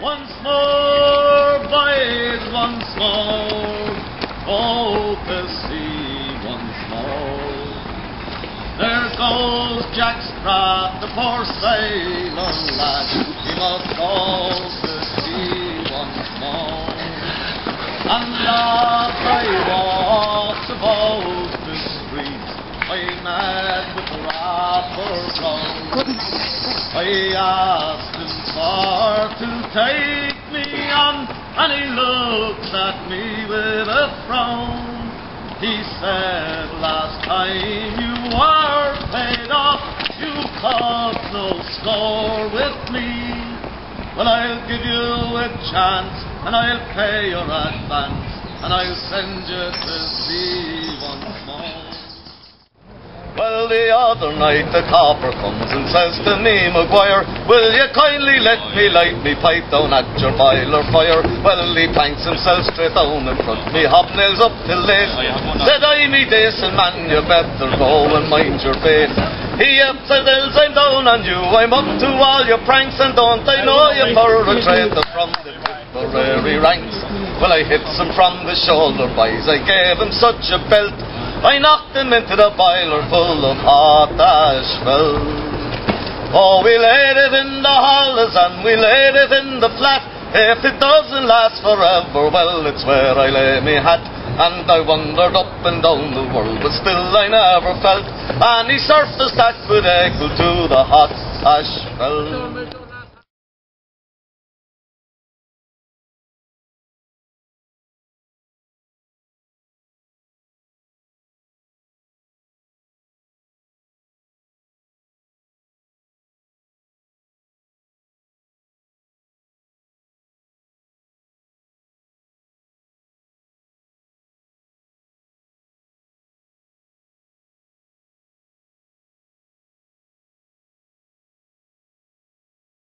Once more, boys, once more, oh, to sea once more. There goes Jack Sprat, the poor sailor lad, he must go to sea once more. And as I walked about the street, I met with Rapper Brown. I asked him for to take me on, and he looked at me with a frown. He said, last time you were paid off, you caught no score with me. Well, I'll give you a chance, and I'll pay your advance, and I'll send you to sea once the other night the copper comes and says to me, Maguire, will you kindly let me light me pipe down at your boiler fire? Well, he planks himself straight down in front me, hobnails up till oh, late. Said I, me decent man, you better go and mind your fate. He up says, "Else I'm down on you, I'm up to all your pranks, and don't I know you for a traitor from the Tipperary ranks? Well, I hits him from the shoulder, boys, I gave him such a belt. I knocked him into the boiler full of hot asphalt. Oh, we laid it in the hollows and we laid it in the flat. If it doesn't last forever, well, it's where I lay me hat. And I wandered up and down the world, but still I never felt any surface that could equal to the hot asphalt.